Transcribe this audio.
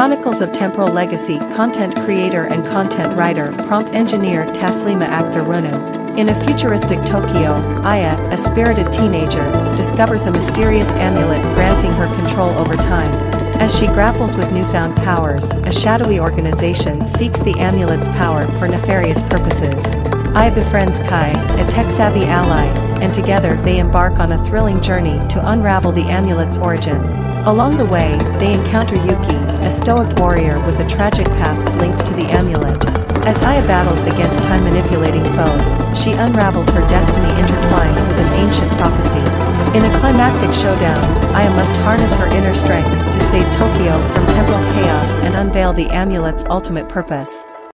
Chronicles of Temporal Legacy content creator and content writer prompt engineer Taslema Akther In a futuristic Tokyo, Aya, a spirited teenager, discovers a mysterious amulet granting her control over time. As she grapples with newfound powers, a shadowy organization seeks the amulet's power for nefarious purposes. Aya befriends Kai, a tech-savvy ally, and together they embark on a thrilling journey to unravel the amulet's origin. Along the way, they encounter Yuki, a stoic warrior with a tragic past linked to the amulet. As Aya battles against time-manipulating foes, she unravels her destiny intertwined with an ancient prophecy. In a climactic showdown, Aya must harness her inner strength to save Tokyo from temporal chaos and unveil the amulet's ultimate purpose.